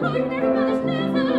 Lord, never understands.